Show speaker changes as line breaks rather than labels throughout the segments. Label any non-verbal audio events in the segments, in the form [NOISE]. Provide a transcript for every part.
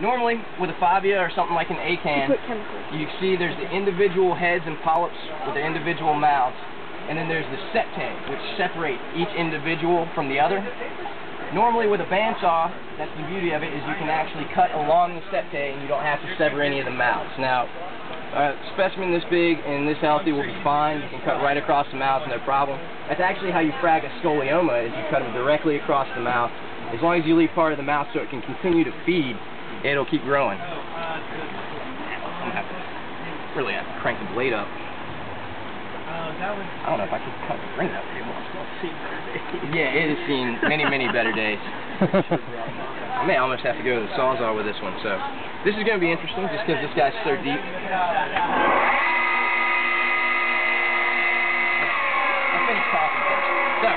normally with a Favia or something like an Acan, you see there's the individual heads and polyps with their individual mouths, and then there's the septae, which separate each individual from the other. Normally with a bandsaw, that's the beauty of it, is you can actually cut along the septae and you don't have to sever any of the mouths. Now, a specimen this big and this healthy will be fine. You can cut right across the mouth, no problem. That's actually how you frag a Scolymia, is you cut them directly across the mouth. As long as you leave part of the mouth so it can continue to feed, it'll keep growing. I'm gonna have to really have to crank the blade up. I don't know if I can cut the ring up pretty much. Yeah, it has seen many, many better days. I may almost have to go to the Sawzall with this one, so this is going to be interesting just because this guy's so deep. I'll finish talking first. So,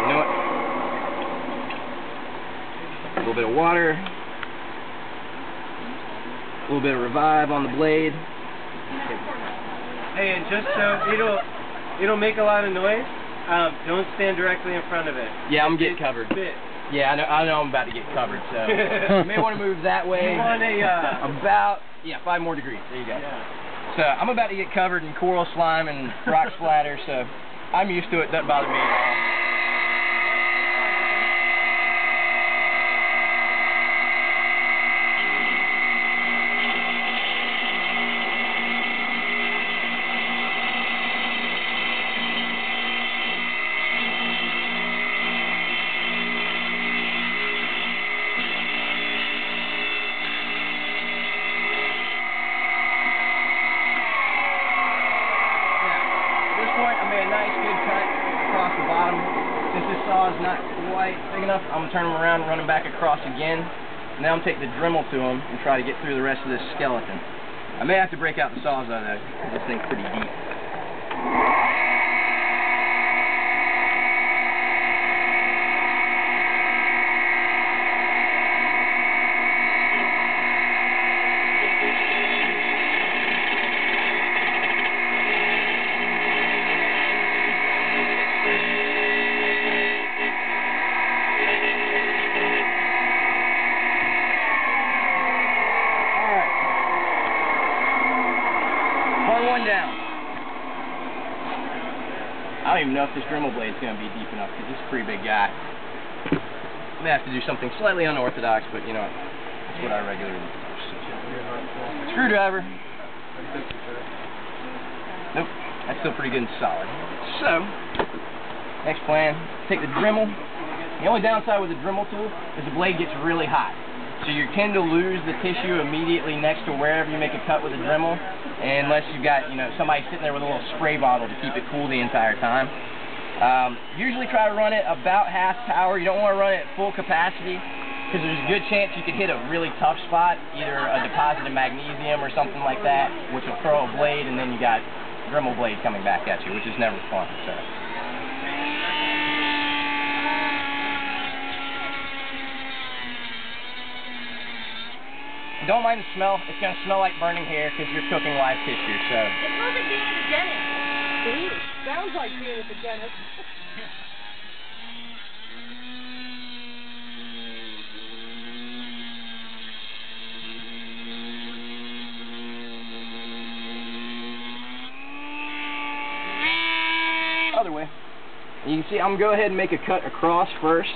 you know what? A little bit of water, a little bit of revive on the blade.
Hey, and just so it'll it'll make a lot of noise. Um, don't stand directly in front of it.
Yeah, I'm getting covered. Yeah, I know, I know I'm about to get covered, so [LAUGHS] you may want to move that way.
You want a uh, [LAUGHS]
About, yeah, five more degrees. There you go.
yeah.
So I'm about to get covered in coral slime and rock splatter, so I'm used to it. Doesn't bother me at all. At this point, I made a nice good cut across the bottom. Is not quite big enough, I'm going to turn them around and run them back across again. Now I'm going to take the Dremel to them and try to get through the rest of this skeleton. I may have to break out the Sawzall though, because this thing's pretty deep. Even know if this Dremel blade is going to be deep enough because is a pretty big guy. I'm going to have to do something slightly unorthodox, but you know, that's what I regularly do. Screwdriver. Nope, that's still pretty good and solid. So, next plan, take the Dremel. The only downside with the Dremel tool is the blade gets really hot. So you tend to lose the tissue immediately next to wherever you make a cut with a Dremel, unless you've got, you know, somebody sitting there with a little spray bottle to keep it cool the entire time. Um, usually try to run it about half power. You don't want to run it at full capacity because there's a good chance you could hit a really tough spot, either a deposit of magnesium or something like that, which will throw a blade, and then you got Dremel blade coming back at you, which is never fun. So. Don't mind the smell. It's going to smell like burning hair because you're cooking live tissue. So.
It smells like being at the dentist. Sounds like being at the dentist.
other way. You can see I'm going to go ahead and make a cut across first,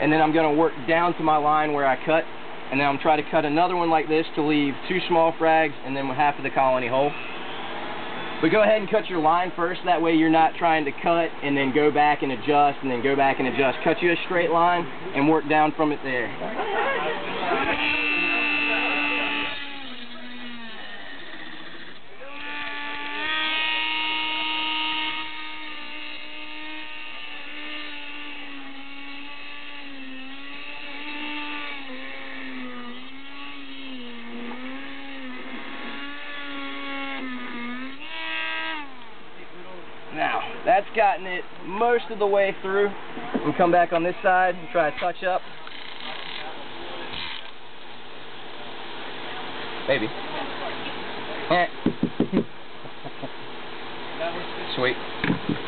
and then I'm going to work down to my line where I cut, and then I'm trying to cut another one like this to leave two small frags and then half of the colony whole. But go ahead and cut your line first, that way you're not trying to cut and then go back and adjust and then go back and adjust. Cut you a straight line and work down from it there. That's gotten it most of the way through. We'll come back on this side and try to touch up. Maybe. Eh. [LAUGHS] Sweet.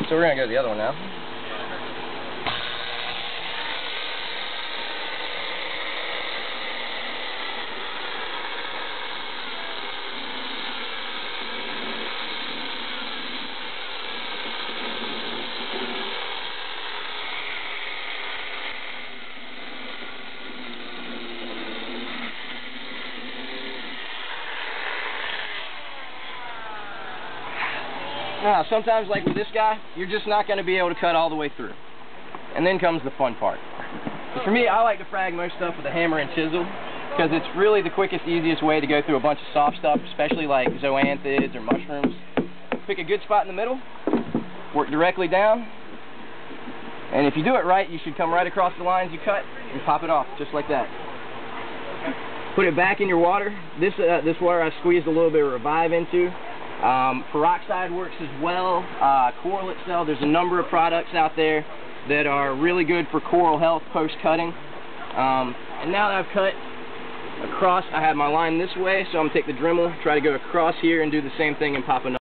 So we're going to go to the other one now. Now, sometimes, like with this guy, you're just not going to be able to cut all the way through. And then comes the fun part. So for me, I like to frag most stuff with a hammer and chisel because it's really the quickest, easiest way to go through a bunch of soft stuff, especially like zoanthids or mushrooms. Pick a good spot in the middle, work directly down, and if you do it right, you should come right across the lines you cut and pop it off, just like that. Put it back in your water. This uh, this water I squeezed a little bit of Revive into. Um, peroxide works as well. Uh, coral Excel, there's a number of products out there that are really good for coral health post-cutting. Um, and now that I've cut across, I have my line this way, so I'm going to take the Dremel, try to go across here and do the same thing and pop another.